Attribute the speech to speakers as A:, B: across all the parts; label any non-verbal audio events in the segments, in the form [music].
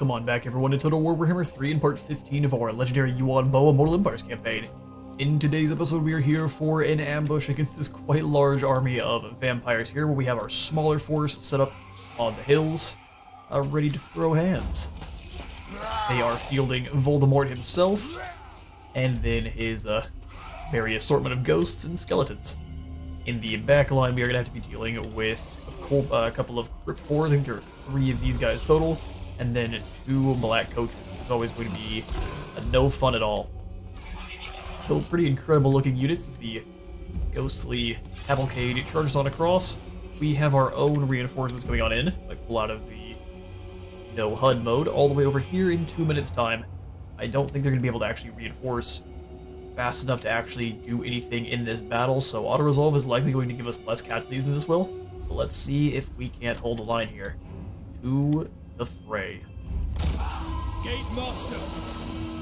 A: Welcome on back everyone to Total War Warhammer 3 in part 15 of our legendary Yuan Bo Immortal Empires campaign. In today's episode we are here for an ambush against this quite large army of vampires here where we have our smaller force set up on the hills, uh, ready to throw hands. They are fielding Voldemort himself, and then his uh, assortment of ghosts and skeletons. In the back line we are going to have to be dealing with a couple of Crypt Horrors, I think there are three of these guys total, and then two black coaches. It's always going to be no fun at all. Still pretty incredible looking units as the ghostly cavalcade charges on across. We have our own reinforcements going on in, like pull out of the no HUD mode, all the way over here in two minutes time. I don't think they're going to be able to actually reinforce fast enough to actually do anything in this battle, so auto-resolve is likely going to give us less casualties than this will. But let's see if we can't hold the line here. To the fray. Gate master.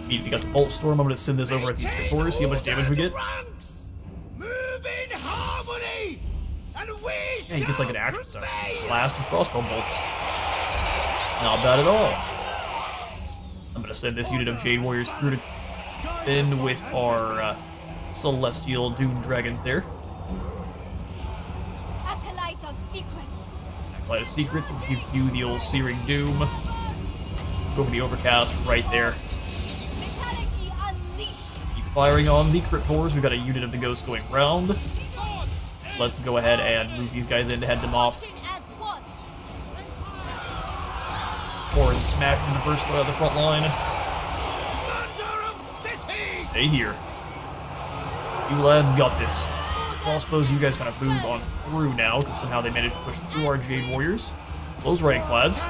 A: We got the Bolt Storm. I'm to send this over at these Victorias, see how much damage we get. Move in harmony, and we yeah, he gets like an action zone. Blast of crossbow bolts. Not bad at all. I'm going to send this unit of Jade Warriors through to end with our uh, Celestial Doom Dragons there. Light of Secrets. Let's give you the old Searing Doom. Go for the Overcast right there. Keep firing on the Crypt Horrors. We've got a unit of the Ghost going round. Let's go ahead and move these guys in to head them off. Or smash into the first uh, the front line. Stay here. You lads got this. Well, I suppose you guys of move on through now, because somehow they managed to push through our Jade Warriors. Close ranks, lads.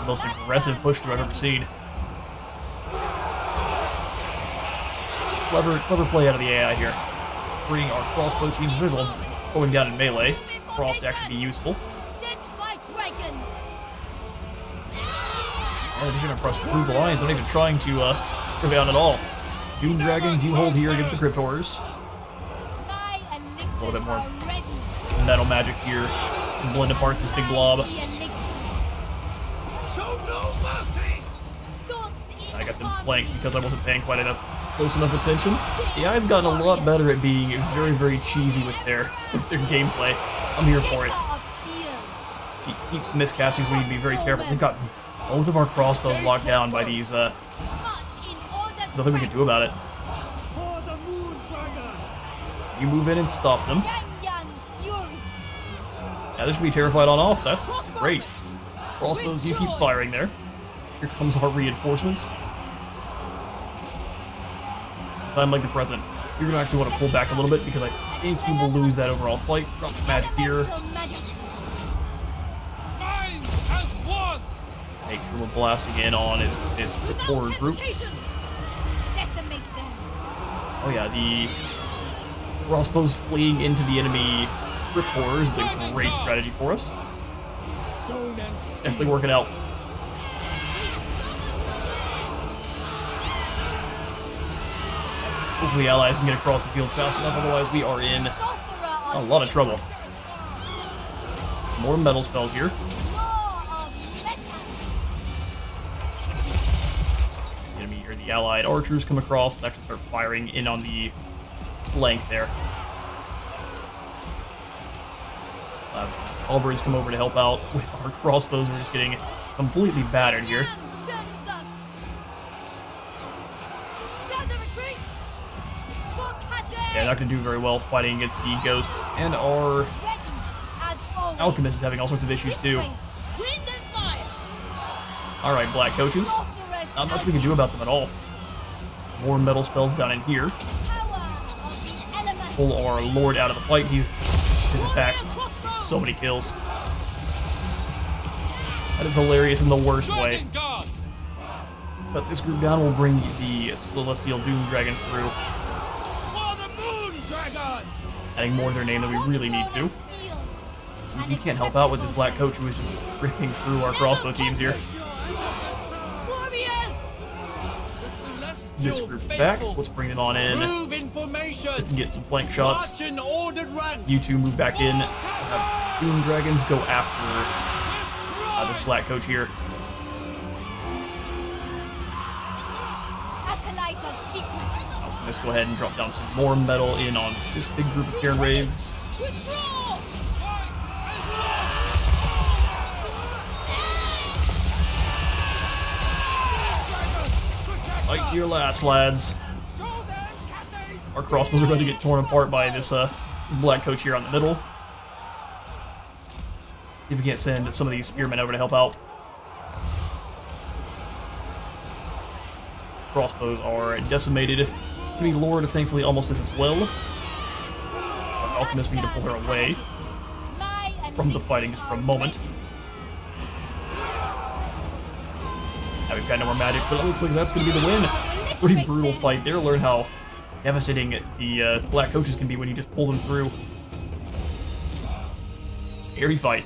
A: The most aggressive push through I've ever seen. Clever, clever play out of the AI here. Bringing our crossbow teams, they're the ones going down in melee. Cross to actually be useful. They're just gonna press through the lines, not even trying to uh, go down at all. Doom Dragons, you hold here against the Crypt Horrors. A little bit more metal magic here. Blend apart this big blob. I got them flanked because I wasn't paying quite enough close enough attention. The eye's gotten a lot better at being very, very cheesy with their with their gameplay. I'm here for it. She keeps miscasting, so we need to be very careful. They've got both of our crossbows locked down by these uh, there's nothing we can do about it. You move in and stop them. Yeah, this should be terrified on off. That's great. Crossbows, you keep firing there. Here comes our reinforcements. Time like the present. You're gonna actually want to pull back a little bit because I think you will lose that overall fight. Drop the magic here. Make sure we're blasting in on this forward group. Oh yeah, the crossbows fleeing into the enemy Crypt is a great strategy for us. Definitely working out. Hopefully allies can get across the field fast enough, otherwise we are in a lot of trouble. More metal spells here. Allied archers come across and actually start firing in on the flank there. Uh, Halberds come over to help out with our crossbows. We're just getting completely battered here. Yeah, not going to do very well fighting against the ghosts. And our alchemist is having all sorts of issues too. Alright, black coaches. Not much we can do about them at all. More metal spells down in here. Pull our lord out of the fight. He's his attacks. So many kills. That is hilarious in the worst way. Cut this group down. We'll bring the Celestial Doom Dragons through. Adding more to their name than we really need to. See, if he can't help out with this black coach who is just ripping through our crossbow teams here. This group's back. Let's bring them on in. Move get some flank shots. You two move back in. Have Doom Dragons go after uh, this black coach here.
B: Acolyte of secrets.
A: Uh, let's go ahead and drop down some more metal in on this big group of Cairn Wraiths. Fight to your last, lads. Our crossbows are going to get torn apart by this uh this black coach here on the middle. See if we can't send some of these spearmen over to help out. Crossbows are decimated. Enemy Lord, thankfully, almost is as well. Alchemist, we need to pull her away from the fighting just for a moment. We've got no more magic, but it looks like that's going to be the win. Pretty brutal fight there. Learn how devastating the uh, Black Coaches can be when you just pull them through. Scary fight.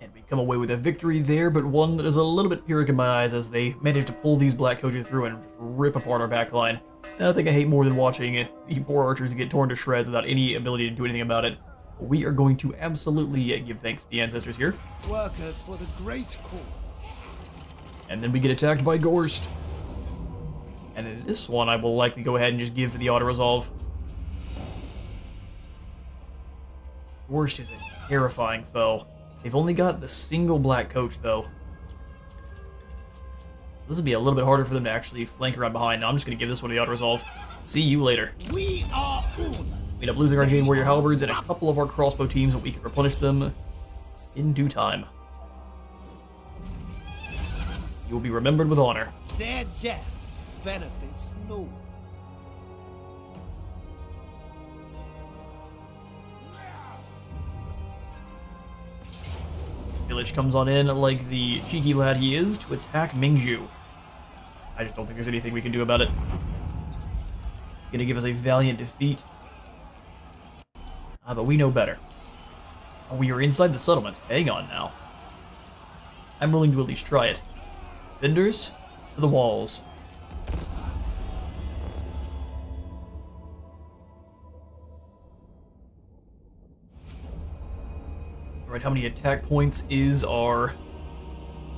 A: And we come away with a victory there, but one that is a little bit pyrrhic in my eyes as they manage to pull these Black Coaches through and rip apart our backline. Nothing I hate more than watching the poor archers get torn to shreds without any ability to do anything about it. We are going to absolutely give thanks to the ancestors here.
C: Workers for the great cause.
A: And then we get attacked by Gorst. And in this one, I will likely go ahead and just give to the auto-resolve. Gorst is a terrifying foe. They've only got the single black coach, though. So this will be a little bit harder for them to actually flank around behind. Now I'm just going to give this one to the auto-resolve. See you later.
C: We are order.
A: We end up losing our Jade Warrior Halberds and a couple of our crossbow teams, but we can replenish them in due time. You will be remembered with honor.
C: Their deaths benefits no one.
A: Vilitch comes on in like the cheeky lad he is to attack Mingju. I just don't think there's anything we can do about it. Gonna give us a valiant defeat. Ah, but we know better. Oh, we are inside the settlement. Hang on now. I'm willing to at least try it. Defenders, to the walls. Alright, how many attack points is our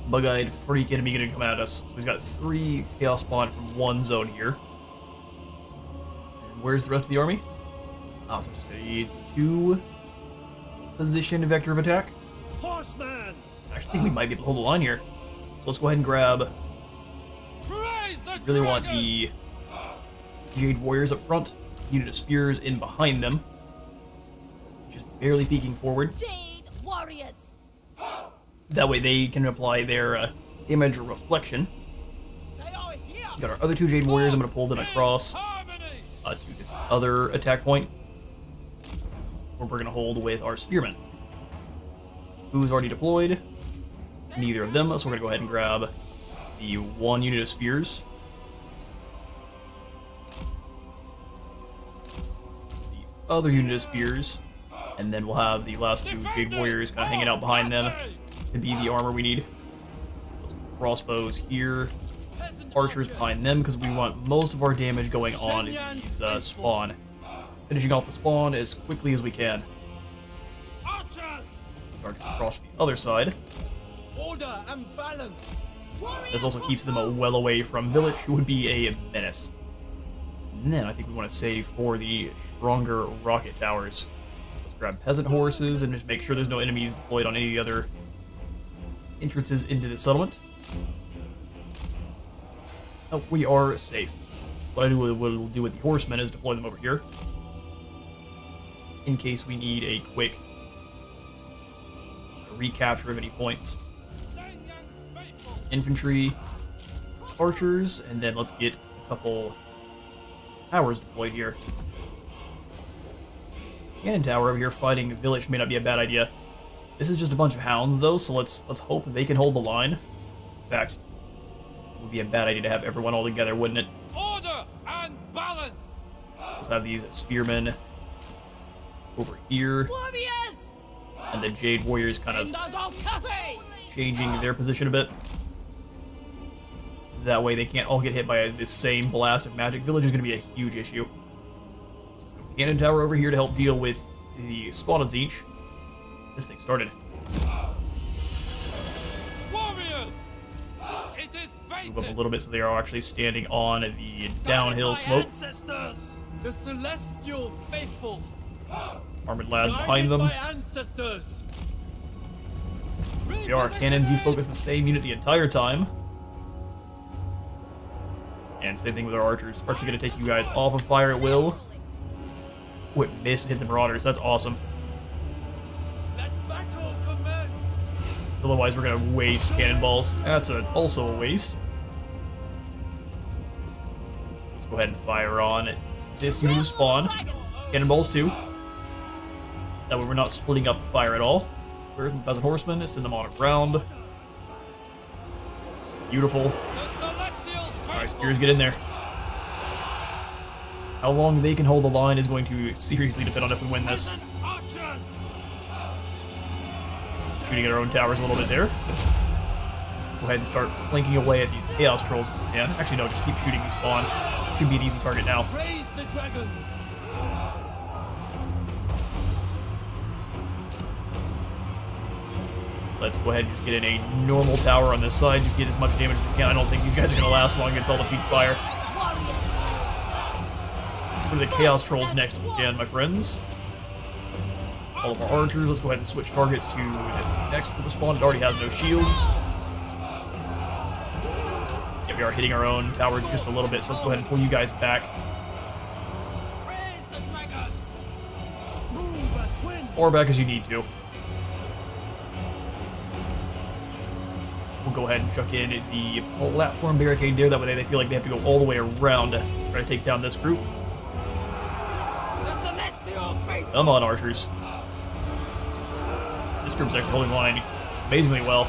A: bug-eyed freak enemy gonna come at us? So we've got three Chaos Spawn from one zone here. And where's the rest of the army? Awesome, a two position vector of attack.
C: Horseman!
A: I actually think we might be able to hold the line here. So let's go ahead and grab. Really want the Jade Warriors up front. Unit of Spears in behind them. Just barely peeking forward.
B: Jade warriors.
A: That way they can apply their uh, damage reflection.
B: They are here.
A: Got our other two Jade Warriors. I'm going to pull them across uh, to this other attack point. We're going to hold with our Spearmen. Who's already deployed? Neither of them, so we're going to go ahead and grab the one unit of Spears. The other unit of Spears. And then we'll have the last two Jade Warriors kind of hanging out behind them to be the armor we need. Crossbows here. Archers behind them because we want most of our damage going on in these uh, spawn. Finishing off the spawn as quickly as we can.
D: Archers!
A: Archers across the other side.
D: Order and balance!
A: This also keeps them well away from Vilitch, who would be a menace. And then I think we want to save for the stronger rocket towers. Let's grab peasant horses and just make sure there's no enemies deployed on any of the other entrances into the settlement. Oh, we are safe. What I do what we'll do with the horsemen is deploy them over here. In case we need a quick recapture of any points. Infantry, archers, and then let's get a couple towers deployed here. Cannon tower over here fighting a Vilitch may not be a bad idea. This is just a bunch of hounds though, so let's let's hope they can hold the line. In fact, it would be a bad idea to have everyone all together, wouldn't it?
D: Order and balance!
A: Let's have these spearmen over here, and the Jade Warriors kind of
B: Windows of Cathay.
A: changing their position a bit. That way they can't all get hit by this same blast of magic. Vilitch is going to be a huge issue. So let's go Cannon Tower over here to help deal with the spawn of Tzeentch. this thing started.
D: Warriors! It is
A: Move up a little bit so they are actually standing on the downhill slope.
D: ancestors! The celestial faithful!
A: Armored lads behind them. They are cannons. You focus the same unit the entire time. And same thing with our archers. Archers are going to take you guys off of fire at will. Oh, it missed and hit the marauders. That's awesome.
D: Let battle commence!
A: Otherwise, we're going to waste cannonballs. That's a, also a waste. So let's go ahead and fire on this new spawn. Cannonballs too. That way we're not splitting up the fire at all. Earth and Peasant Horsemen, send them on around. Beautiful. Alright, Spears, get in there. How long they can hold the line is going to seriously depend on if we win this. Shooting at our own towers a little bit there. Go ahead and start flanking away at these Chaos Trolls can. Actually, no, just keep shooting these spawn. Should be an easy target now. Let's go ahead and just get in a normal tower on this side to get as much damage as we can. I don't think these guys are going to last long against all the pink fire. Put the Chaos Trolls next can, my friends. All of our archers, let's go ahead and switch targets to this next group of spawn. It already has no shields. Yeah, we are hitting our own tower just a little bit, so let's go ahead and pull you guys back far back as you need to. We'll go ahead and chuck in the platform barricade there, that way they feel like they have to go all the way around to try to take down this group. Come on, archers. This group's actually holding line amazingly well.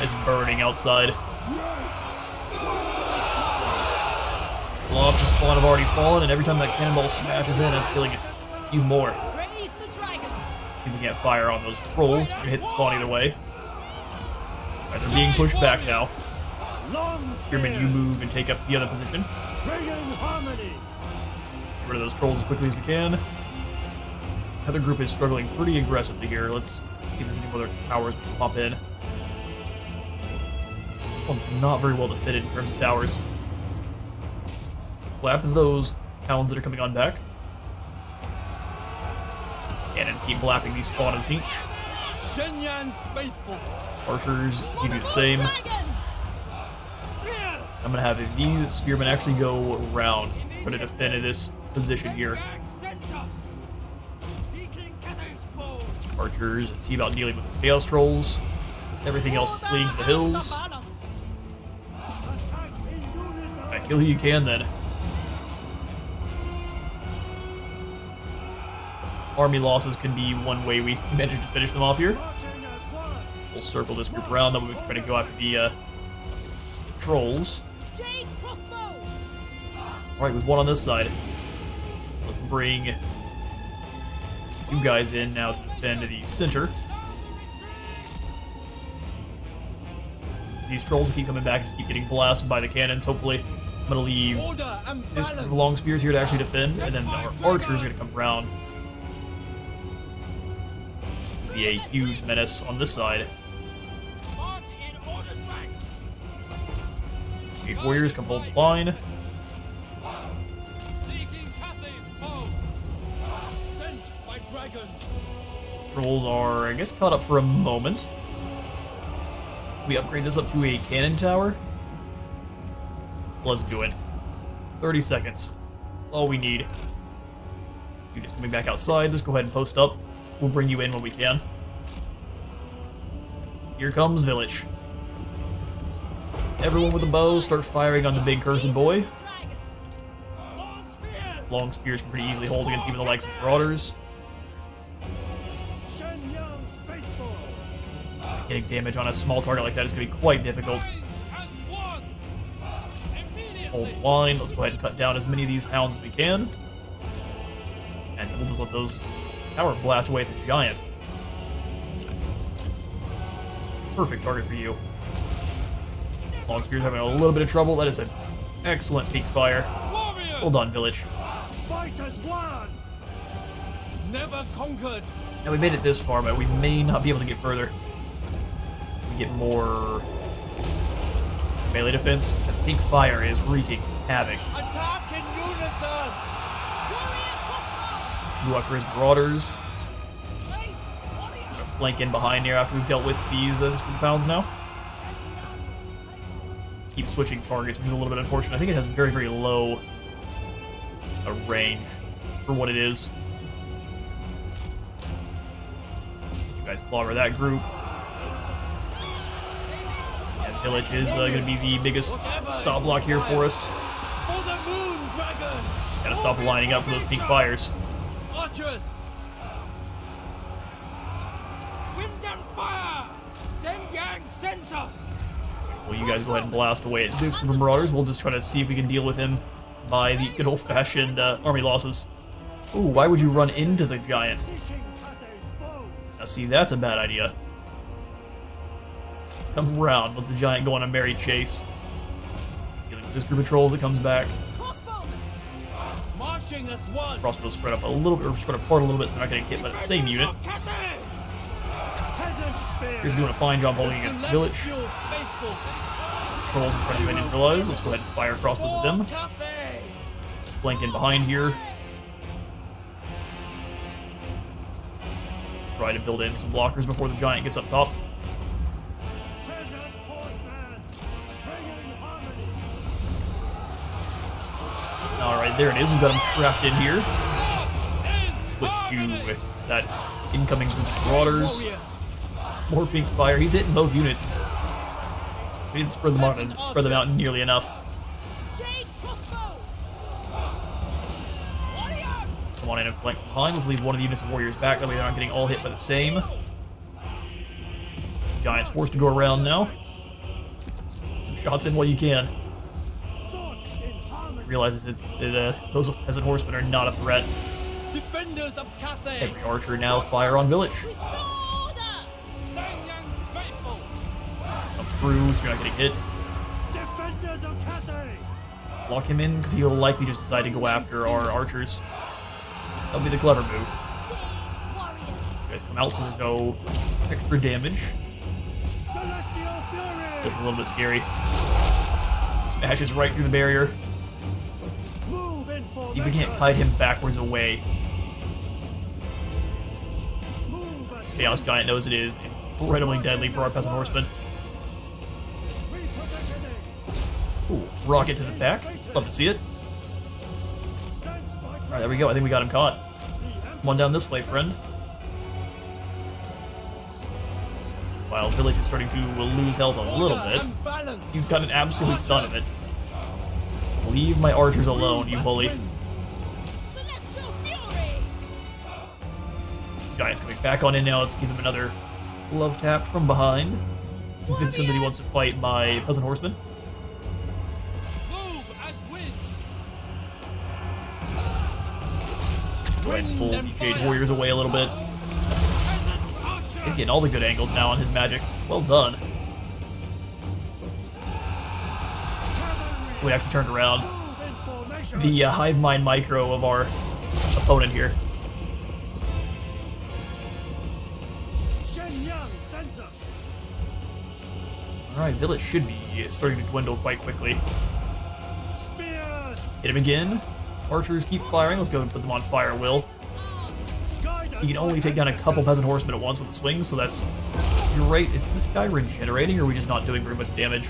A: It's burning outside. Lots of spawn have already fallen, and every time that cannonball smashes in, that's killing a few more. We can't fire on those trolls, you hit the spawn either way. Alright, they're being pushed back now. Spearman, you move and take up the other position. Get rid of those trolls as quickly as we can. Other group is struggling pretty aggressively here. Let's see if there's any other towers pop in. This one's not very well defended in terms of towers. Clap those hounds that are coming on back. Cannons keep blapping these spawn
D: each.
A: Archers
B: For
A: keep
B: the
A: same. I'm gonna have these spearmen actually go around, to defend in this position here. Archers see about dealing with the chaos trolls. Everything else fleeing to the hills.
C: In
A: kill who you can then. Army losses can be one way we manage to finish them off here.
C: Marching as one.
A: We'll circle this group around, then we can try to go after the, uh, the trolls. Alright, we've won on this side. Let's bring you guys in now to defend the center. These trolls will keep coming back, just keep getting blasted by the cannons. Hopefully, I'm gonna leave this group
D: balance!
A: of long spears here to actually defend, and then our archers are gonna come around. Be a huge menace on this side. Eight warriors can hold the line. Trolls are, I guess, caught up for a moment. We upgrade this up to a cannon tower. Let's do it. 30 seconds. All we need. You just coming back outside. Let's go ahead and post up. We'll bring you in when we can. Here comes Vilitch. Everyone with a bow, start firing on the big cursed boy.
D: Long spears!
A: Can pretty easily hold against even the likes of Marauders. Getting damage on a small target like that is going to be quite difficult. Hold line. Let's go ahead and cut down as many of these hounds as we can. And we'll just let those tower blast away at the giant. Perfect target for you. Long spear's having a little bit of trouble. That is an excellent pink fire.
D: Warriors!
A: Well done, Vilitch.
C: Fight as one!
D: Never conquered.
A: Now we made it this far, but we may not be able to get further. We get more melee defense. The pink fire is wreaking havoc.
D: Attack in unison.
A: Go after his marauders. Flank in behind here after we've dealt with these uh, this founds now. Keep switching targets, which is a little bit unfortunate. I think it has very, very low a range for what it is. You guys clobber that group. And Vilitch is uh, going to be the biggest stop block here for us.
D: For.
A: Gotta stop lining up for those pink fires.
D: Archers. Wind and fire. Send Yang sends us.
A: Well, you guys go ahead and blast away at this group of marauders. We'll just try to see if we can deal with him by the good old-fashioned uh, army losses. Ooh, why would you run into the giant?
C: Seeking Cathay's foes!
A: Now, see, that's a bad idea. Let's come around, let the giant go on a merry chase. Dealing with this group of trolls that comes back.
B: Crossbow!
D: Marching as one.
A: Crossbows spread up a little bit, or spread apart a little bit, so they're not getting hit by the same unit. Here's doing a fine job holding against the
D: Vilitch.
A: Trolls in front of you, I didn't realize. Let's go ahead and fire crossbows at them. Flank in behind here. Try to build in some blockers before the giant gets up top. Alright, there it is. We've got him trapped in here. Switch to that incoming group of marauders.
D: Oh,
A: More pink fire. He's hitting both units. We didn't spread them out, spread them out nearly enough.
B: Jade crossbows! Warriors!
A: Come on in and flank behind. Let's leave one of the units of warriors back. That way they're not getting all hit by the same. Giant's forced to go around now. Get some shots in while you can.
C: Thoughts in harmony!
A: Realizes that, uh, those peasant horsemen are not a threat.
D: Defenders of Cathay.
A: Every archer now fire on Vilitch.
B: Restore order!
D: Sang Yang faithful.
A: Come through, so you're not getting hit.
C: Defenders of Cathay!
A: Lock him in, because he'll likely just decide to go after our archers. That'll be the clever move. You guys come out so there's no extra damage. That's a little bit scary. Smashes right through the barrier. If we can't kite him backwards away, Chaos Giant knows it is incredibly deadly for our peasant horsemen. Ooh, rocket to the back. Love to see it. Alright, there we go. I think we got him caught.
C: the
A: Come on down this way, friend. While Vilitch is starting to lose health a little bit, he's got an absolute ton of it. Leave my archers alone, you bully. Giant's coming back on in now. Let's give him another love tap from behind. Convince him that he wants to fight my peasant horseman.
D: Move as wind.
A: Go ahead and pull the Jade Warriors away a little bit. He's getting all the good angles now on his magic. Well done. We actually turned around.
C: Move in formation!
A: The uh, Hive Mind Micro of our opponent here. Alright, Vilitch should be starting to dwindle quite quickly.
C: Spears!
A: Hit him again. Archers keep firing. Let's go and put them on fire, Will. You can only take down a couple peasant horsemen at once with the swings, so that's... You're is this guy regenerating, or are we just not doing very much damage?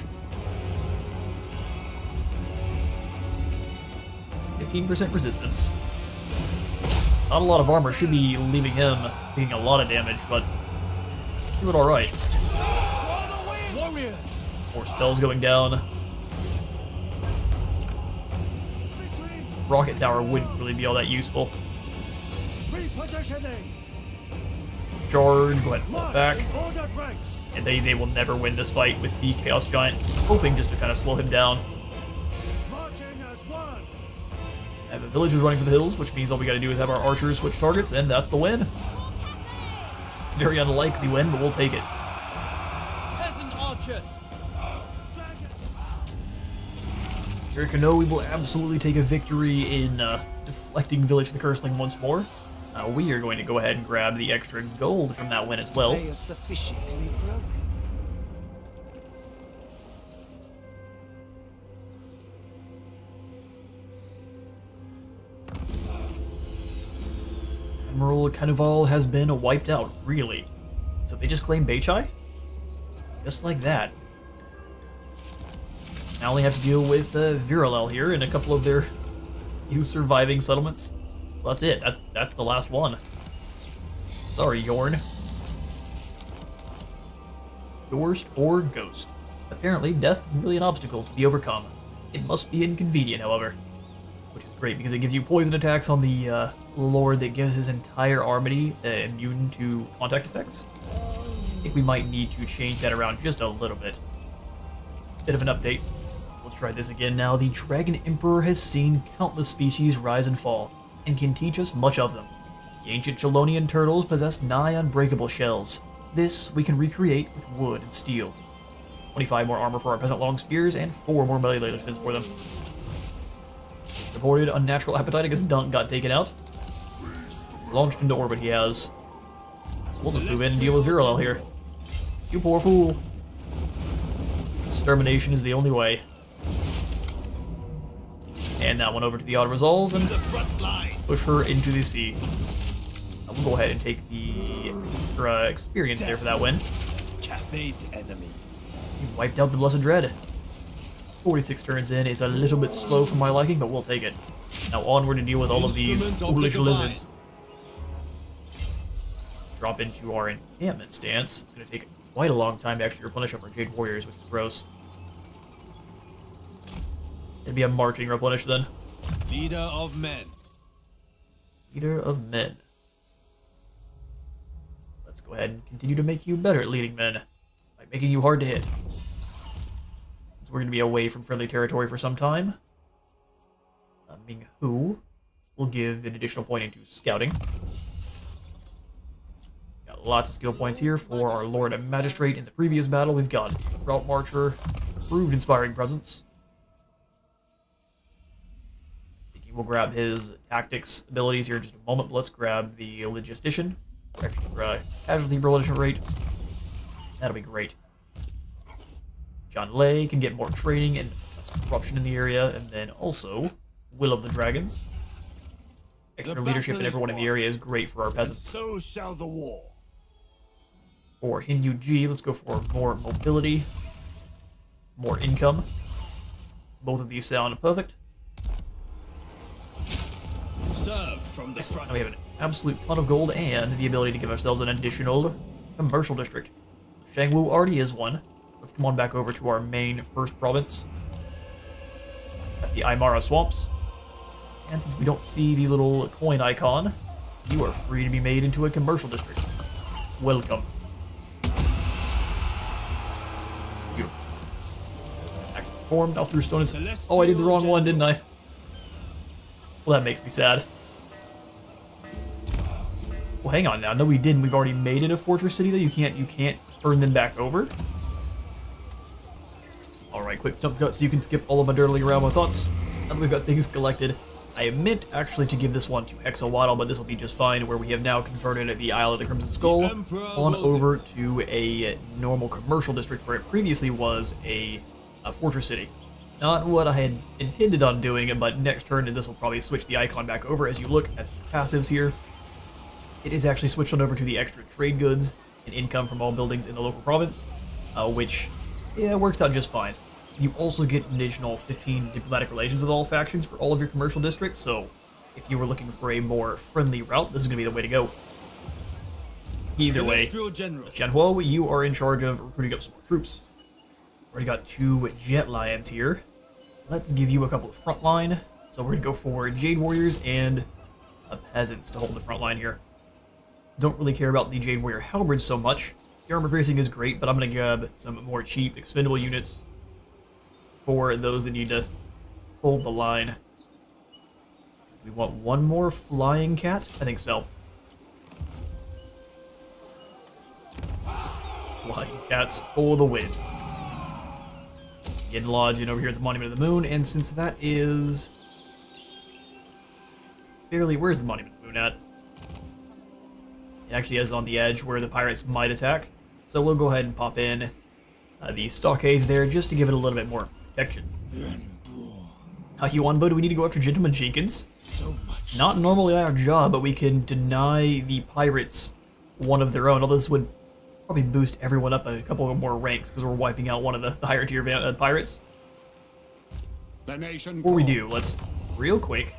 A: 15% resistance. Not a lot of armor, should be leaving him taking a lot of damage, but... Doing alright. More spells going down. Rocket Tower wouldn't really be all that useful. Charge, go ahead and fall back.
C: in ordered ranks!
A: And they, they will never win this fight with the Chaos Giant, hoping just to kind of slow him down.
C: Marching as one!
A: And the villagers running for the hills, which means all we gotta do is have our archers switch targets, and that's the win. Very unlikely win, but we'll take it.
D: Peasant archers.
C: Dragon!
A: Here at Kano, we will absolutely take a victory in uh, deflecting Vilitch the Curseling once more. Uh, we are going to go ahead and grab the extra gold from that win as well.
E: They are sufficiently broken.
A: Admiral Canaval has been wiped out, really. So they just claim Beichai? Just like that. Now only have to deal with uh, Viralel here and a couple of their [laughs] few surviving settlements. Well, that's it. That's that's the last one. Sorry, Yorn. Dorst or Ghost. Apparently, death isn't really an obstacle to be overcome. It must be inconvenient, however. Which is great because it gives you poison attacks on the uh, Lord that gives his entire army uh, immune to contact effects. I think we might need to change that around just a little bit. Bit of an update. Let's try this again now. The Dragon Emperor has seen countless species rise and fall, and can teach us much of them. The ancient Chelonian turtles possess nigh unbreakable shells. This we can recreate with wood and steel. 25 more armor for our peasant long spears, and 4 more melee defense for them. Reported unnatural appetite, against Dunk got taken out. Launched into orbit he has. We'll just move in and deal with Viralel here. You poor fool. Extermination is the only way. And that one over to the auto resolve and
C: The front line.
A: push her into the sea. Uh, we'll go ahead and take the extra experience there for that win.
C: Cathay's enemies.
A: You've wiped out the Blessed Dread. 46 turns in is a little bit slow for my liking, but we'll take it. Now onward to deal with all of these
C: Instrument of the
A: foolish lizards. Drop into our encampment stance. It's going to take quite a long time to actually replenish up our Jade Warriors, which is gross. It'd be a marching replenish then.
C: Leader of men.
A: Leader of men. Let's go ahead and continue to make you better at leading men by making you hard to hit. So we're going to be away from friendly territory for some time. Uh, Ming Hu will give an additional point into scouting. Lots of skill points here for our Lord and Magistrate. In the previous battle, we've got Route Marcher, proved inspiring presence. Thinking we'll grab his tactics abilities here in just a moment, but let's grab the logistician. Extra uh, casualty replenishment rate. That'll be great. John Lay can get more training and less corruption in the area, and then also Will of the Dragons. Extra
C: The
A: leadership
C: is
A: everyone in the area is great for our peasants.
C: so shall the war.
A: For Hindu G, let's go for more mobility, more income. Both of these sound perfect.
C: Serve from the front.
A: Now we have an absolute ton of gold and the ability to give ourselves an additional commercial district. Shangwu already is one. Let's come on back over to our main first province at the Aymara Swamps. And since we don't see the little coin icon, you are free to be made into a commercial district. Welcome. Performed. Now through stone is. Oh, I did the wrong one, didn't I? Well, that makes me sad. Well, hang on now. No, we didn't. We've already made it a fortress city, though. You can't. You can't turn them back over. All right, quick jump cut so you can skip all of my dirtily around my thoughts. Now that we've got things collected, I meant actually to give this one to Exowaddle, but this will be just fine. Where we have now converted the Isle of the Crimson Skull on over to a normal commercial district where it previously was a, a fortress city. Not what I had intended on doing, but next turn and this will probably switch the icon back over as you look at the passives here. It is actually switched on over to the extra trade goods and income from all buildings in the local province, uh, which, yeah, works out just fine. You also get an additional 15 diplomatic relations with all factions for all of your commercial districts, so if you were looking for a more friendly route, this is going to be the way to go. Either way,
C: General.
A: Shanhuo, you are in charge of recruiting up some more troops. Already got two Jade Lions here. Let's give you a couple of front line. So we're gonna go for Jade Warriors and Peasants to hold the front line here. Don't really care about the Jade Warrior Halberds so much. The armor piercing is great, but I'm gonna grab some more cheap, expendable units for those that need to hold the line. We want one more flying cat? I think so. Flying cats for the win. Yin Lodge and over here at the Monument of the Moon, and since that is fairly, where's the Monument of the Moon at? It actually is on the edge where the pirates might attack, so we'll go ahead and pop in uh, the stockades there just to give it a little bit more protection. Yuanbo, do we need to go after Gentleman Jenkins?
C: So much.
A: Not normally our job, but we can deny the pirates one of their own. Although this would probably boost everyone up a couple more ranks because we're wiping out one of the, the higher tier uh, pirates.
F: The nation
A: Before we do, let's real quick.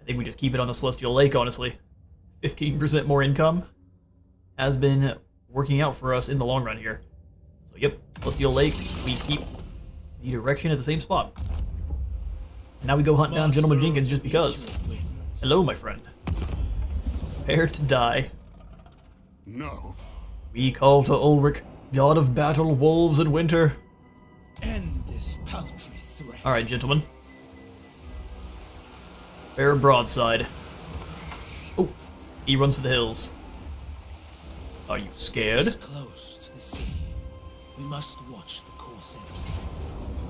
A: I think we just keep it on the Celestial Lake, honestly. 15% more income has been working out for us in the long run here. So, yep, Celestial Lake, we keep the direction at the same spot. Now we go hunt down Gentleman Jenkins just because. Hello, my friend. Prepare to die.
F: No.
A: We call to Ulric, god of battle, wolves, and winter.
C: End this paltry threat.
A: Alright, gentlemen. Bear broadside. Oh, he runs for the hills. Are you scared?
G: It's close to the sea. We must watch for Corsair.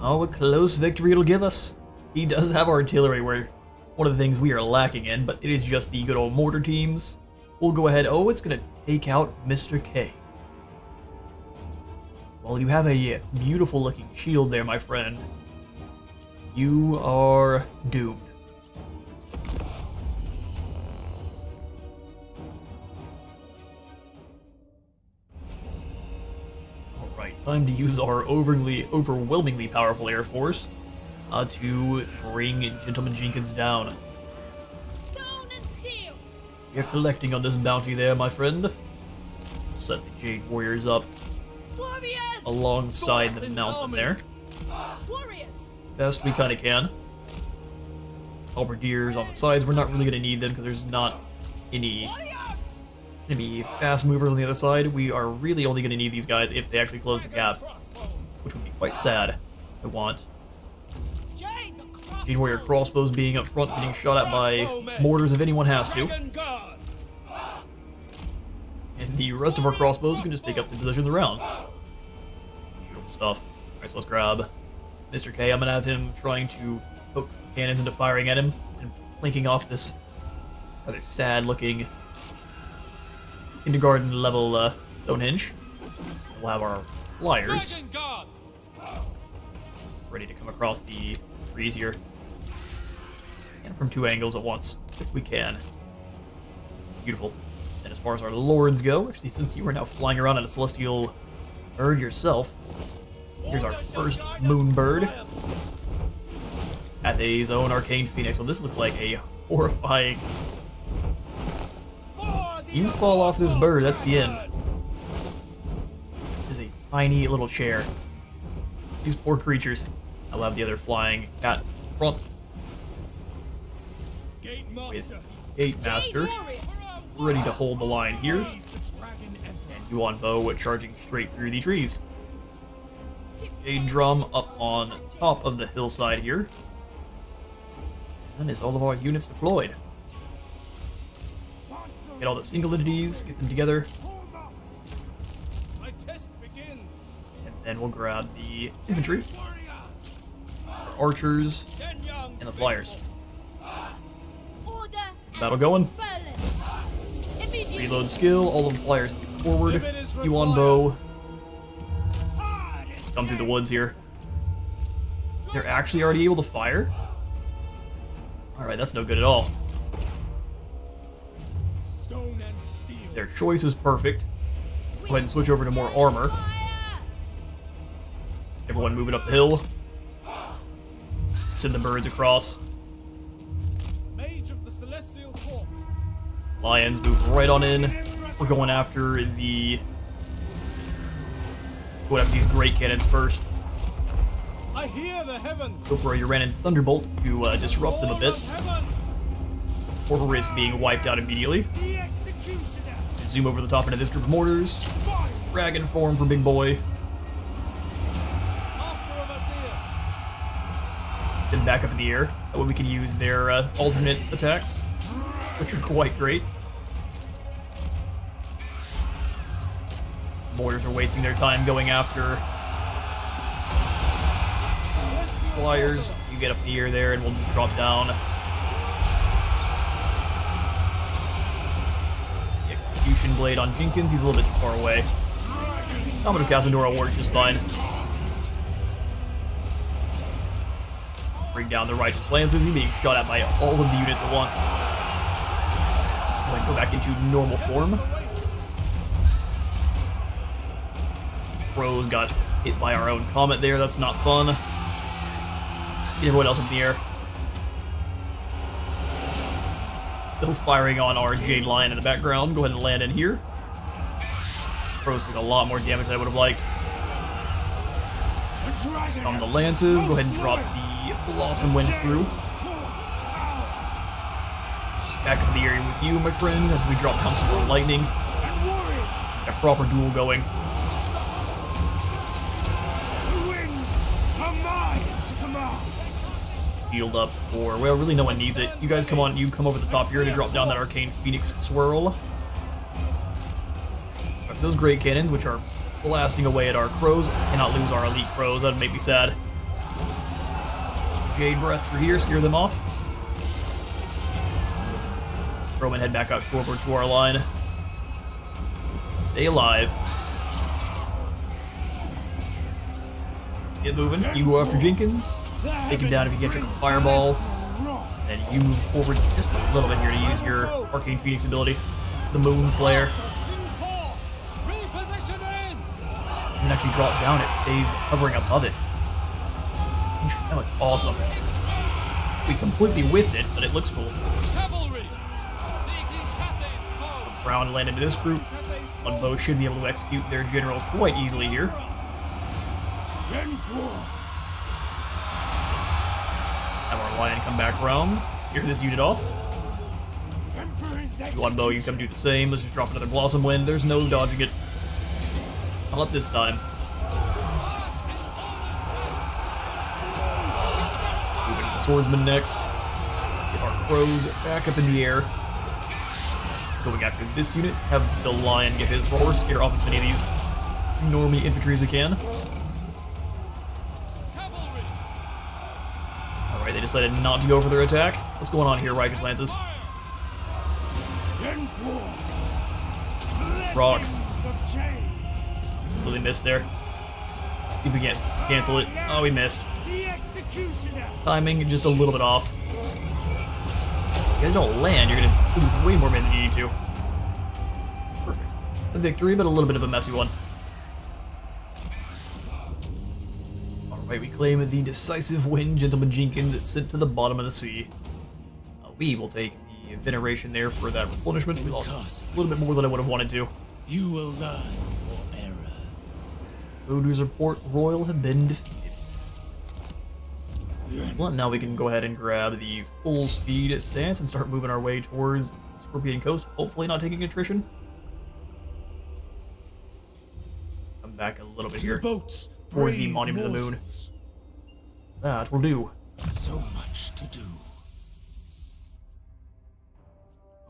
A: Oh, a close victory it'll give us. He does have artillery, where one of the things we are lacking in, but it is just the good old mortar teams. We'll go ahead. Oh, it's gonna take out Mr. K. Well, you have a beautiful looking shield there, my friend. You are doomed. Alright, time to use our overly, overwhelmingly powerful Air Force uh, to bring Gentleman Jenkins down.
B: Stone and steel.
A: You're collecting on this bounty there, my friend. Set the Jade Warriors up
B: Warriors.
A: alongside the mountain there.
B: Warriors.
A: Best we kind of can. Halberdiers on the sides, we're not really going to need them because there's not any any fast movers on the other side. We are really only going to need these guys if they actually close the gap, which would be quite sad. I want
B: The
A: Warrior crossbows being up front, getting shot at by mortars if anyone has to. And the rest of our crossbows can just take up the positions around. Beautiful stuff. Alright, so let's grab Mr. K. I'm gonna have him trying to coax the cannons into firing at him and linking off this rather sad looking kindergarten level uh, Stonehenge. We'll have our flyers ready to come across the trees here. And from two angles at once, if we can. Beautiful. And as far as our lords go, actually, since you are now flying around on a celestial bird yourself, here's our first moon bird. At Athe's own arcane phoenix. So this looks like a horrifying. You fall off this bird, that's the end. This is a tiny little chair. These poor creatures. I love the other flying cat front with. Gate Master ready to hold the line here. And Yuan Bo charging straight through the trees. Jade Drum up on top of the hillside here. And is all of our units deployed. Get all the single entities, get them together, and then we'll grab the infantry, archers, and the flyers.
B: Order.
A: Battle going. Reload skill, all of the flyers move forward.
C: If it is
A: Yuan Bo come through the woods here. They're actually already able to fire? Alright, that's no good at all.
C: Stone and steel.
A: Their choice is perfect. Let's go ahead and switch over to more armor. Everyone moving up the hill. Send the birds across. Lions move right on in. We're going after the... Going after these great cannons first.
C: I hear the heavens.
A: Go for a Urannon's Thunderbolt to uh, disrupt them a bit. Or risk being wiped out immediately. Zoom over the top into this group of mortars. Dragon form for Big Boy.
C: Master of Azyr.
A: Then back up in the air. That way we can use their uh, alternate attacks, which are quite great. Mortars are wasting their time going after flyers. You get up the air there, and we'll just drop down. The execution blade on Jenkins. He's a little bit too far away. I'm gonna cast Casadora works just fine. Bring down the Righteous Lances. He's being shot at by all of the units at once. Then go back into normal form. Crows got hit by our own comet there. That's not fun. Get everyone else up in the air. Still firing on our Jade Lion in the background. Go ahead and land in here. Crows took a lot more damage than I would have liked. On the lances, go ahead and drop the Blossom Wind through. Back in the area with you, my friend, as we drop down some more lightning. A proper duel going. Healed up for, well, really no one needs it. You guys come on, you come over the top here to drop down that Arcane Phoenix Swirl. Those Great Cannons, which are blasting away at our crows, cannot lose our elite crows. That'd make me sad. Jade Breath through here, scare them off. Roman head back up over to our line. Stay alive. Get moving. You go after Jenkins. Take him down if you get your fireball. And you move forward just a little bit here to use your Arcane Phoenix ability. The Moon Flare.
D: Repositioning!
A: doesn't actually drop down, it stays hovering above it. That looks awesome. We completely whiffed it, but it looks cool. Round land into this group. Yuan Bo should be able to execute their general quite easily here. Have our lion come back round, scare this unit off. Yuan Bo, you come do the same. Let's just drop another Blossom Wind. There's no dodging it. Not this time. Moving to the swordsman next. Get our crows back up in the air. Going after this unit. Have the lion get his roar, scare off as many of these normie infantry as we can. Alright, they decided not to go for their attack. What's going on here, Righteous Lances? Rock. Really missed there. See if we can cancel it. Oh, we missed. Timing just a little bit off. You guys don't land, you're gonna lose way more men than you need to. Perfect. A victory, but a little bit of a messy one. Alright, we claim the decisive win, Gentleman Jenkins. It's sent to the bottom of the sea. Uh, we will take the veneration there for that replenishment. We lost a little bit more than I would have wanted to.
G: You will learn your error.
A: Voodoo's report Royal have been defeated. Well, now we can go ahead and grab the full speed stance and start moving our way towards Scorpion Coast. Hopefully not taking attrition. Come back a little bit
G: your
A: here.
G: boats.
A: Towards the Monument of the Moon. That will do.
G: So much to do.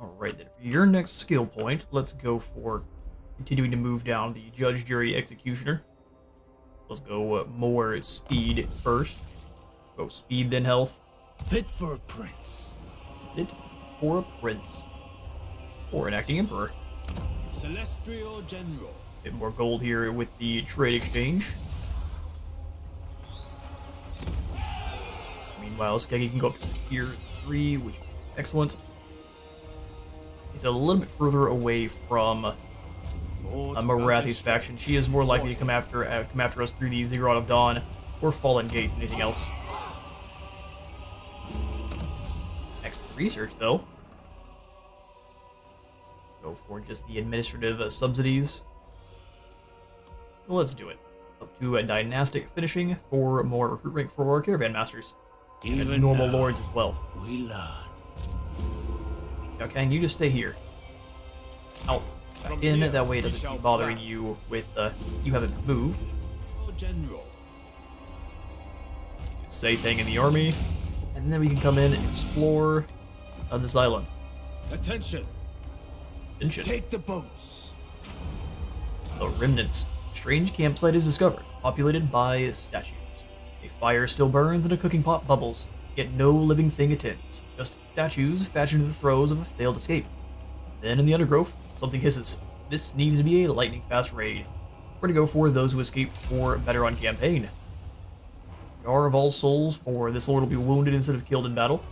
A: Alright then, for your next skill point, let's go for continuing to move down the Judge, Jury, Executioner. Let's go uh, more speed first. Go speed then health.
G: Fit for a prince.
A: Fit for a prince. Or an acting emperor.
C: Celestial General.
A: bit more gold here with the trade exchange. Meanwhile, Skeggi can go up to tier 3, which is excellent. It's a little bit further away from uh, Marathi's faction. She is more likely to come after uh, come after us through the Ziggurat of Dawn or Fallen Gates anything else. Research, though. Go for just the administrative uh, subsidies. Let's do it. Up to a dynastic finishing for more recruit rank for our caravan masters. And
G: Even
A: normal lords as well.
G: We learn.
A: Now, Kang, you just stay here. Out. Back in,
C: here,
A: that way it doesn't
C: shall
A: keep bothering
C: plan.
A: you with, uh, you haven't moved.
C: General.
A: Say Tang in the army. And then we can come in and explore uh, this island.
C: Attention.
A: Attention.
G: Take the boats.
A: The Remnants. Strange campsite is discovered, populated by statues. A fire still burns and a cooking pot bubbles, yet no living thing attends, just statues fashioned in the throes of a failed escape. Then in the undergrowth, something hisses. This needs to be a lightning fast raid. We're to go for those who escaped for better on campaign. Jar of all souls for this lord will be wounded instead of killed in battle.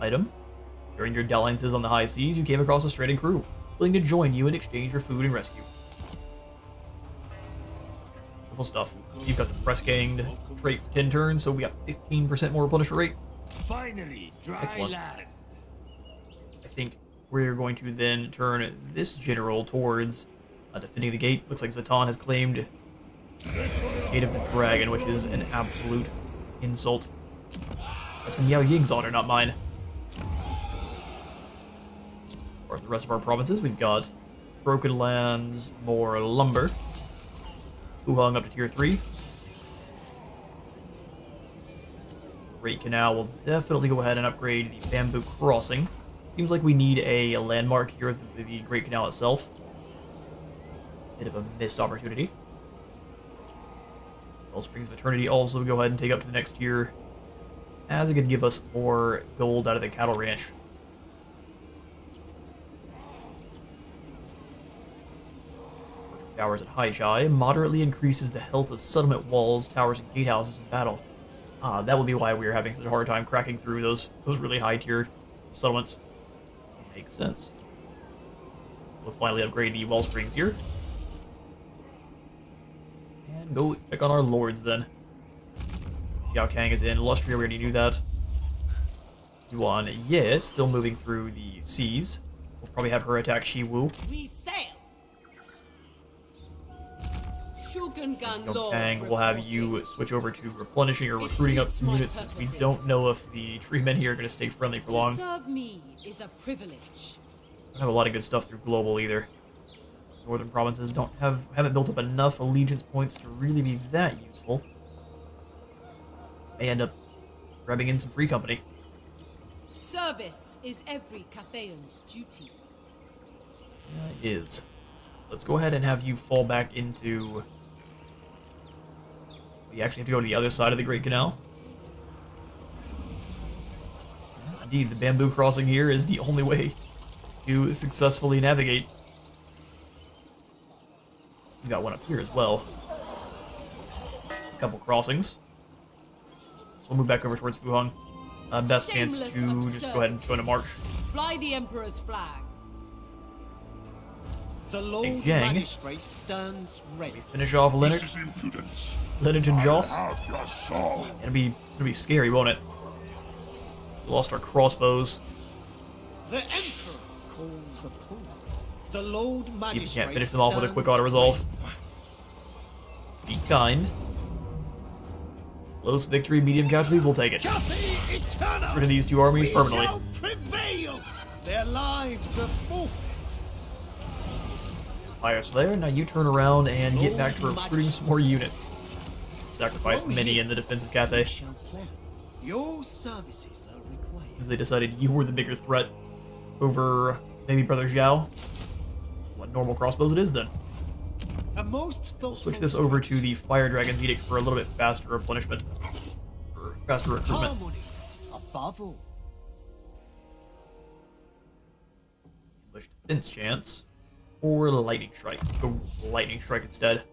A: Item. During your dalliances on the high seas, you came across a stranded crew, willing to join you in exchange for food and rescue. Beautiful stuff. You've got the press ganged trait for 10 turns, so we got 15% more replenishment rate.
G: Finally, dry
A: Excellent.
G: land.
A: I think we're going to then turn this general towards uh, defending the gate. Looks like Zhatan has claimed Gate of the Dragon, which is an absolute insult. That's Miao Ying's honor, not mine. Course, the rest of our provinces, we've got Broken Lands, more lumber. Wuhang up to tier 3. Great Canal will definitely go ahead and upgrade the Bamboo Crossing. Seems like we need a, landmark here the, the Great Canal itself. Bit of a missed opportunity. Wellsprings of Eternity also go ahead and take up to the next tier, as it could give us more gold out of the cattle ranch. Towers at High Chai moderately increases the health of settlement walls, towers, and gatehouses in battle. Ah, that would be why we are having such a hard time cracking through those those really high tiered settlements. Makes sense. We'll finally upgrade the Wellsprings here. And go check on our lords then. Yao Kang is in. Lustria, we already knew that. Yuan, Ye yes, still moving through the seas. We'll probably have her attack Shi
B: We sail. Shugengan
A: Yao
B: Lord
A: Kang will have you switch over to replenishing or recruiting up some units since we don't know if the tree men here are going to stay friendly for
B: To
A: long.
B: serve me is a privilege.
A: don't have a lot of good stuff through global either. Northern provinces don't have haven't built up enough allegiance points to really be that useful. May end up grabbing in some free company.
B: Service is every Cathayan's duty.
A: Yeah, it is. Let's go ahead and have you fall back into. We actually have to go to the other side of the Great Canal. Indeed, the bamboo crossing here is the only way to successfully navigate. We got one up here as well. A couple crossings. So we'll move back over towards Fuhong. Uh, best chance to
B: Shameless
A: just go ahead and join a march.
B: Fly the Emperor's flag.
E: The Lord Magistrate stands ready.
A: Finish off Leonard,
F: This is impudence.
A: Leonard Joss.
F: Have your soul.
A: It'll be it'll be scary, won't it? We lost our crossbows.
E: The Emperor calls upon. The Lord
A: See if
E: Magistrate
A: we can't finish them off with a quick auto resolve. Be kind. Close victory, medium casualties, we'll take it.
E: Cathay Eternal!
A: Get rid of these two armies
E: we
A: permanently.
E: shall prevail! Their lives are forfeit.
A: Fire Slayer, now you turn around and get back to recruiting some more units. Sacrifice
E: From
A: many in the defense of Cathay.
E: Your services are required.
A: as they decided you were the bigger threat over baby brother Zhao. What normal crossbows it is then.
E: A most
A: We'll switch this over to the Fire Dragon's Edict for a little bit faster replenishment. Or faster recruitment.
E: above all.
A: English defense chance, or lightning strike. Let's go lightning strike instead.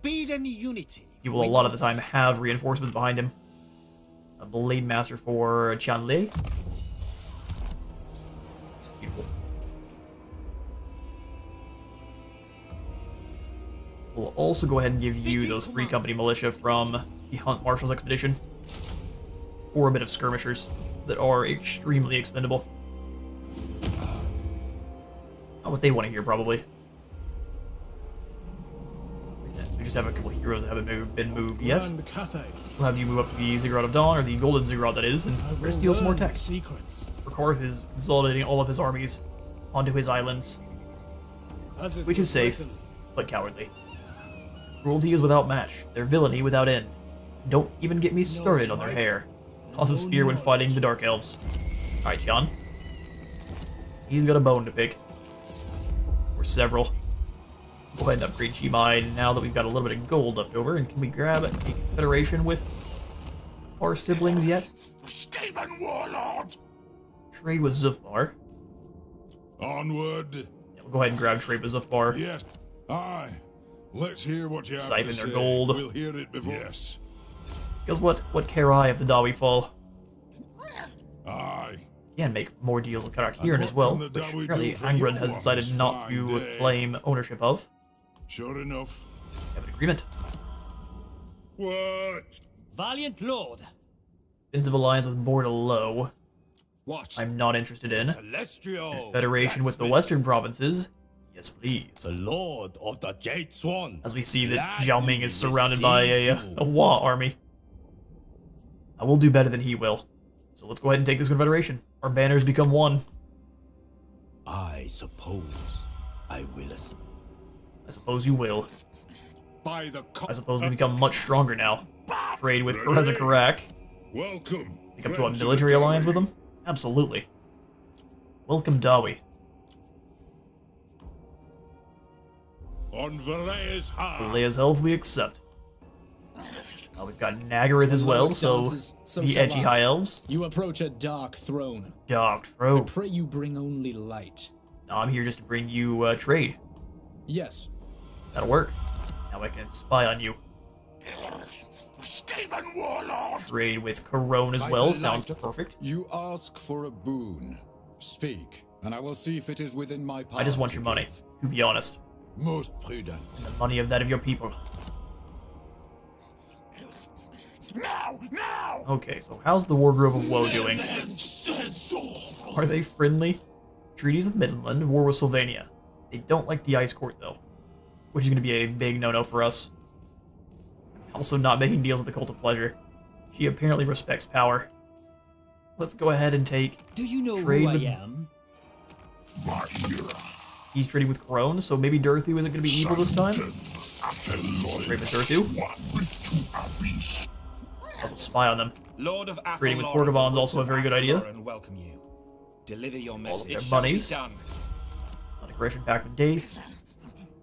E: Speed and unity.
A: He will a lot of the time have reinforcements behind him. A blade master for Chanlei. Beautiful. We'll also go ahead and give you those free company militia from the Hunt Marshal's expedition, or a bit of skirmishers that are extremely expendable. Not what they want to hear, probably. Just have a couple heroes that haven't been moved yet. We'll have you move up to the Ziggurat of Dawn, or the Golden Ziggurat that is, and
C: I
A: we're
C: will
A: steal some more tech.
C: secrets.
A: Karth is consolidating all of his armies onto his islands, which is safe,
C: written.
A: but cowardly. Cruelty is without match, their villainy without end. Don't even get me started on their hair. Causes
C: no
A: fear when fighting the Dark Elves. Alright, John. He's got a bone to pick. Or several. Go ahead and upgrade G-Mine now that we've got a little bit of gold left over. And can we grab a confederation with our siblings yet?
F: Stephen Warlord!
A: Trade with Zufbar.
F: Onward.
A: Yeah, we'll go ahead and grab trade with Zufbar.
F: Yes. Aye. Let's hear what you have
A: Siphon
F: to
A: their
F: say.
A: gold.
F: We'll hear it before. Yes.
A: Because what, what care I if the Dawi fall?
F: Aye.
A: Can make more deals with Karak Kirin as well, which
F: Dawi do
A: apparently
F: for
A: Angrun
F: you
A: has decided not to
F: day?
A: claim ownership of.
F: Sure enough.
A: Have an agreement.
F: What?
D: Valiant Lord,
A: Defensive alliance with Bordeleaux.
C: What?
A: I'm not interested in.
C: Celestial.
A: Federation with the western provinces. Yes, please.
D: the Lord of the Jade Swan.
A: As we see that
D: Gladly
A: Zhao Ming is surrounded by a,
D: receive
A: a
D: you.
A: Wa army. I will do better than he will. So let's go ahead and take this confederation. Our banners become one.
G: I suppose I will. as-
A: I suppose you will.
C: By the
A: I suppose we become much stronger now. Trade with Karaz-a-Karak.
F: Welcome.
A: Take up to a
F: friends of the
A: military alliance with
F: Dawi.
A: them? Absolutely. Welcome, Dawi.
F: On Valea's heart.
A: Leia's health we accept. Uh, we've got Naggaroth as well, so
H: so
A: the edgy
H: I.
A: high elves.
H: You approach a dark throne.
A: Dark
H: I
A: Throne.
H: pray you bring only light.
A: No, I'm here just to bring you uh, trade.
H: Yes,
A: That'll work. Now I can spy on you.
F: Stephen Warlord!
A: Trade with Couronne as
I: By
A: well.
I: the
A: Sounds
I: light-
A: perfect.
I: You ask for a boon. Speak, and I will see if it is within my power.
A: I just want your money, to be honest.
I: Most prudent.
A: And the money of that of your people.
F: Now! Now!
A: Okay, so how's the War Grove of Woe doing? Are they friendly? Treaties with Midland, war with Sylvania. They don't like the Ice Court, though. Which is going to be a big no-no for us. Also not making deals with the Cult of Pleasure. She apparently respects power. Let's go ahead and take...
D: Do you know
A: Trade
D: who I
A: with-
D: am?
A: He's trading with Couronne, so maybe Durthu isn't going to be evil this time? Trade with Durthu. Also spy on them.
J: Lord of
A: Trading with
J: Athelor is
A: also a very good idea.
J: And welcome you. Deliver your
A: All of their
J: It shall be
A: monies.
J: done.
A: On aggression back with Daith.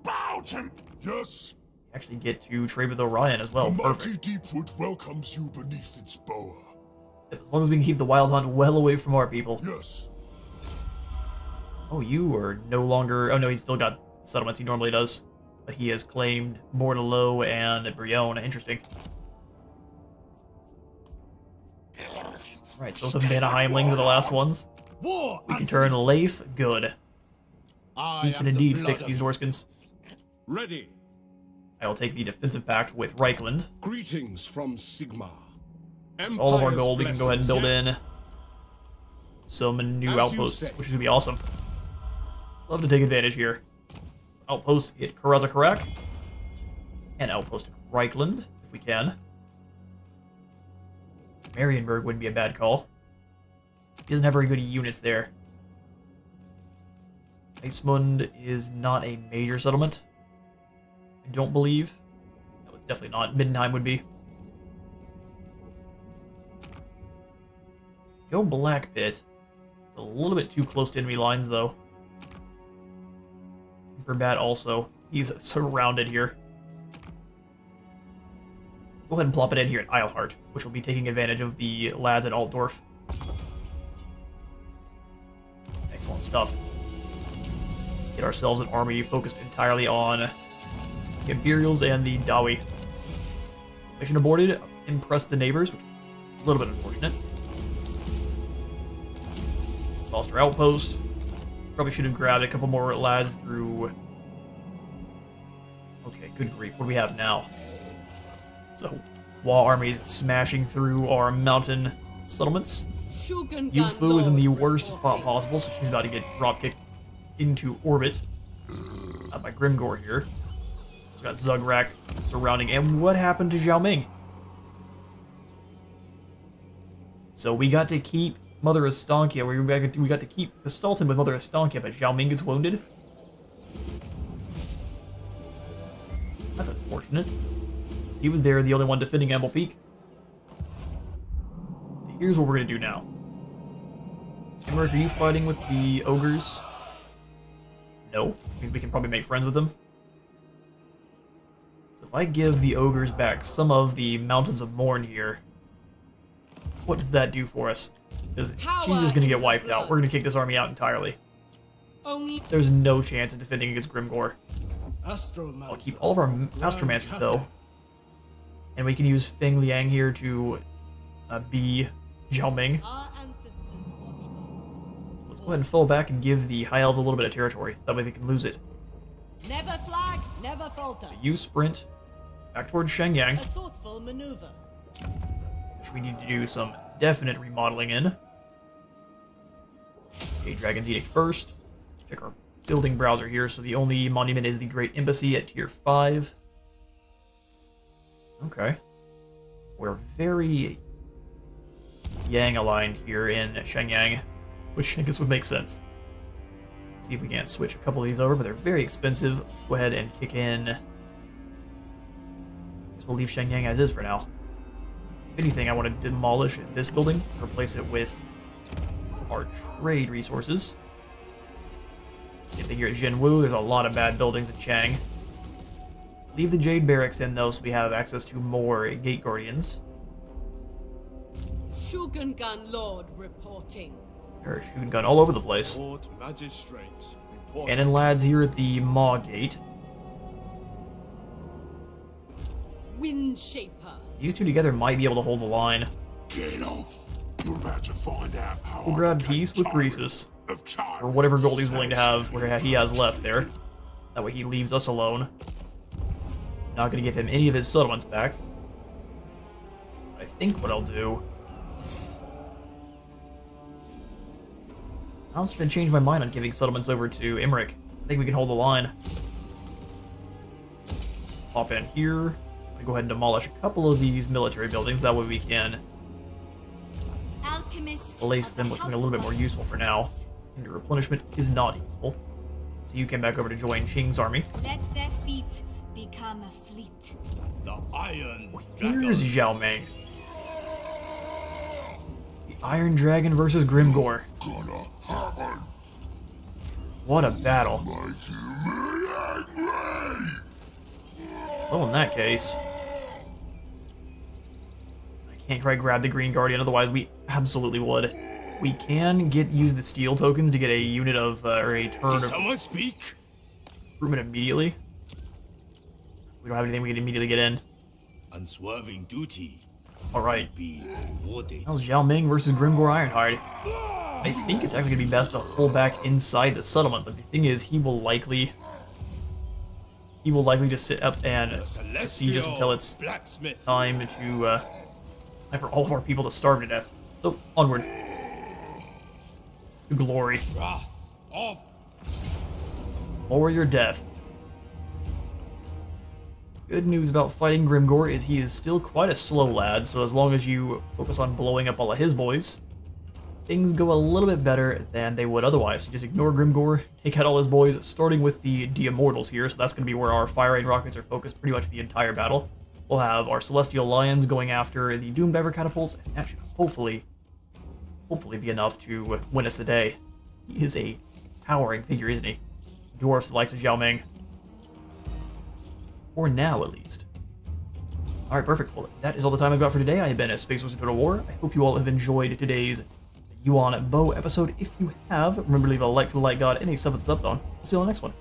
F: Boughton! Yes?
A: Actually get to trade with Orion as well.
F: the mighty
A: Perfect.
F: Deepwood welcomes you beneath its boa.
A: As long as we can keep the Wild Hunt well away from our people.
F: Yes.
A: Oh, you are no longer... Oh no, he's still got settlements he normally does. But he has claimed Bordeleaux and Brionne. Interesting. Right, so the Vanaheimlings are the last ones.
C: War
A: We can turn. Leif. Good.
I: I
A: He can indeed
I: blood
A: fix
I: of-
A: these Norskins.
C: Ready.
A: I will take the defensive pact with Reichland.
C: Greetings from Sigmar.
A: All of our gold we can go ahead and build in some new
C: As
A: outposts, which is going to be awesome. Love to take advantage here. Outpost at Karaz-a-Karak. And outpost at Reichland, if we can. Marienburg wouldn't be a bad call. He doesn't have very good units there. Icemund is not a major settlement. I don't believe. No, it's definitely not. Middenheim would be. Go Black Pit. It's a little bit too close to enemy lines, though. Verbat also. He's surrounded here. Let's go ahead and plop it in here at Eilhart, which will be taking advantage of the lads at Altdorf. Excellent stuff. Get ourselves an army focused entirely on the Imperials and the Dawi. Mission aborted. Impress the neighbors, which is a little bit unfortunate. Lost our outpost. Probably should have grabbed a couple more lads through. Okay, good grief. What do we have now? So, Wa armies smashing through our mountain settlements. Yufu is in the worst spot possible, so she's about to get dropkicked into orbit uh, by Grimgor here. We've got Zugrak surrounding. And what happened to Zhao Ming? So we got to keep Mother Ostankya. We got to, we got to keep Castalton with Mother Ostankya, but Zhao Ming gets wounded. That's unfortunate. He was there, the only one defending Amblepeg. So here's what we're gonna do now. Emmerich, are you fighting with the ogres? No, means we can probably make friends with them. If I give the ogres back some of the Mountains of Mourn here, what does that do for us? Because she's just going to get wiped out. We're going to kick this army out entirely.
B: Only
A: There's no chance of defending against Grimgor.
C: Astromancer.
A: I'll keep all of our Astromancers, though. And we can use Feng Liang here to uh, be Zhao Ming.
B: our ancestors watch over us.
A: Let's go ahead and fall back and give the High Elves a little bit of territory. That way they can lose it.
B: Never flag, never falter.
A: You sprint back towards Shenyang,
B: A thoughtful maneuver.
A: which we need to do some definite remodeling in. Okay, Dragon's Edict first. Check our building browser here. So the only monument is the Great Embassy at tier 5. Okay. We're very Yang aligned here in Shenyang, which I guess would make sense. See if we can't switch a couple of these over, but they're very expensive. Let's go ahead and kick in. Guess we'll leave Shenyang as is for now. If anything, I want to demolish this building, replace it with our trade resources. Get here at Jinwu, there's a lot of bad buildings at Chang. Leave the Jade Barracks in though, so we have access to more Gate Guardians.
B: Shugengan Lord reporting.
A: There are shooting gun all over the place.
C: Court magistrate. Report.
A: Cannon lads here at the Maw Gate.
B: Windshaper.
A: These two together might be able to hold the line.
F: Get off. You're about to find out how
A: We'll grab
F: became
A: peace with
F: tyrant
A: Greasus. Or whatever gold he's willing to have, where he has left there. That way he leaves us alone. Not gonna give him any of his settlements back. I think what I'll do... I'm just gonna my mind on giving settlements over to Emmerich. I think we can hold the line. Pop in here. I'm gonna go ahead and demolish a couple of these military buildings, that way we can
K: Alchemist
A: replace them with something a little bit more useful for now. And your replenishment is not useful. So you came back over to join Qing's army.
K: Let their feet become a fleet.
C: The Iron
A: Here's
C: Dragon.
A: Zhao Ming. The Iron Dragon versus Grimgor. What a battle. Well, in that case... I can't quite grab the Green Guardian, otherwise we absolutely would. We can get use the steel tokens to get a unit of, uh, or a turn
C: Did
A: of
C: someone speak?
A: improvement immediately. We don't have anything we can immediately get in.
J: Unswerving duty
A: Alright. That was Zhao Ming versus Grimgor Ironhide. I think it's actually going to be best to pull back inside the settlement, but the thing is, he will likely... He will likely just sit up and siege us until it's
C: Blacksmith.
A: time to, uh... Time for all of our people to starve to death. So, onward. To glory.
C: Wrath of
A: Or your death. Good news about fighting Grimgor is he is still quite a slow lad, so as long as you focus on blowing up all of his boys, things go a little bit better than they would otherwise. So just ignore Grimgor, take out all his boys, starting with the the Immortals here, so that's going to be where our Fire Rain rockets are focused pretty much the entire battle. We'll have our Celestial Lions going after the Doom Diver catapults, and that should hopefully, hopefully be enough to win us the day. He is a towering figure, isn't he? Dwarfs the likes of Zhao Ming. For now, at least. Alright, perfect. Well, that is all the time I've got for today. I have been a Space Wizard Total War. I hope you all have enjoyed today's Yuan Bo episode. If you have, remember to leave a like for the Light God and a sub the sub thon. I'll see you on the next one.